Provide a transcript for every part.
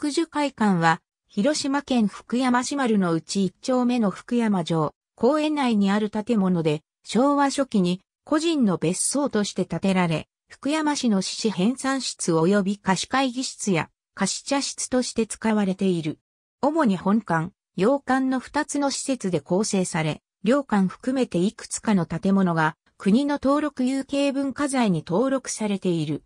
福寿会館は、広島県福山市丸のうち一丁目の福山城、公園内にある建物で、昭和初期に個人の別荘として建てられ、福山市の市市編纂室及び貸し会議室や貸茶室として使われている。主に本館、洋館の2つの施設で構成され、両館含めていくつかの建物が国の登録有形文化財に登録されている。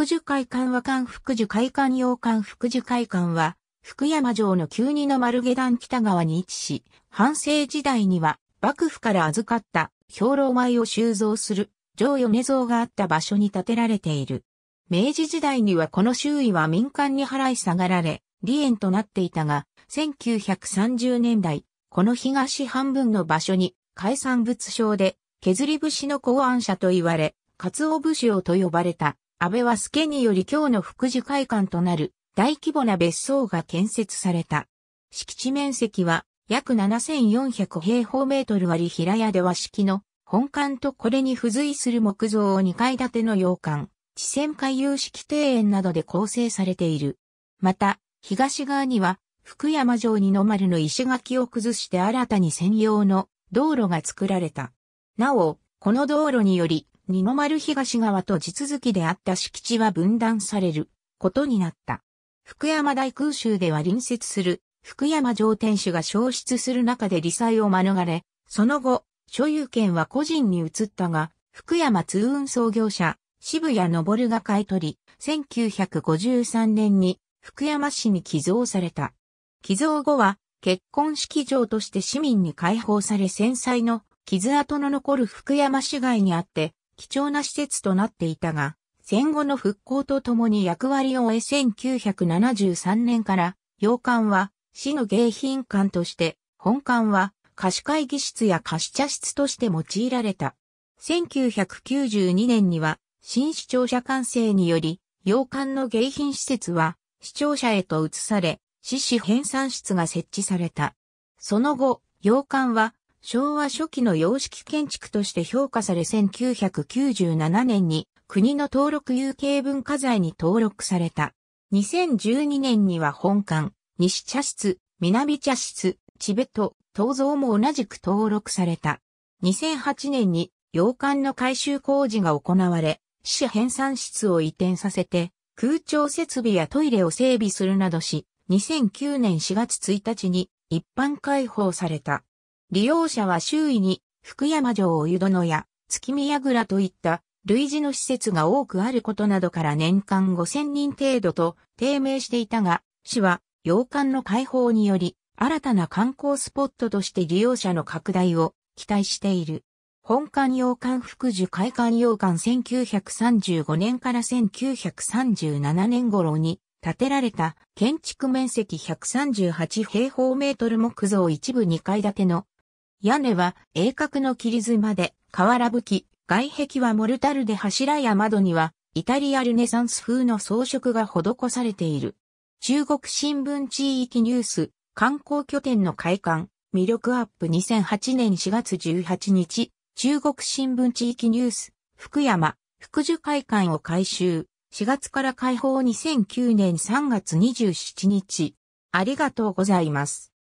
福寿会館は館福寿会館洋館福寿会館は、福山城の旧二の丸下段北側に位置し、半世時代には幕府から預かった兵糧米を収蔵する上米蔵があった場所に建てられている。明治時代にはこの周囲は民間に払い下がられ、離縁となっていたが、1930年代、この東半分の場所に海産物商で削り節の考案者と言われ、鰹節王と呼ばれた安倍和助により今日の福寿会館となる大規模な別荘が建設された。敷地面積は約7400平方メートルあり平屋では式の本館とこれに付随する木造を2階建ての洋館、地線回遊式庭園などで構成されている。また、東側には福山城二の丸の石垣を崩して新たに専用の道路が作られた。なお、この道路により二の丸東側と地続きであった敷地は分断されることになった。福山大空襲では隣接する福山城天守が消失する中で理災を免れ、その後、所有権は個人に移ったが、福山通運創業者、渋谷昇が買い取り、1953年に福山市に寄贈された。寄贈後は結婚式場として市民に開放され戦災の傷跡の残る福山市街にあって貴重な施設となっていたが、戦後の復興とともに役割を終え1973年から洋館は市の迎賓館として、本館は貸会議室や貸茶室として用いられた。1992年には新市庁舎完成により、洋館の迎賓施設は市庁舎へと移され、市市編纂室が設置された。その後、洋館は昭和初期の洋式建築として評価され1997年に国の登録有形文化財に登録された。2012年には本館、西茶室、南茶室、チベット、東蔵も同じく登録された。2008年に洋館の改修工事が行われ、市編纂室を移転させて空調設備やトイレを整備するなどし、2009年4月1日に一般開放された。利用者は周囲に福山城お湯殿や月見櫓といった類似の施設が多くあることなどから年間5000人程度と低迷していたが、市は洋館の開放により新たな観光スポットとして利用者の拡大を期待している。本館洋館福寿会館洋館1935年から1937年頃に建てられた建築面積138平方メートル木造一部2階建ての屋根は鋭角の切り妻で瓦吹き、外壁はモルタルで柱や窓にはイタリアルネサンス風の装飾が施されている。中国新聞地域ニュース、観光拠点の開館、魅力アップ2008年4月18日、中国新聞地域ニュース、福山、福寿会館を改修、4月から開放2009年3月27日。ありがとうございます。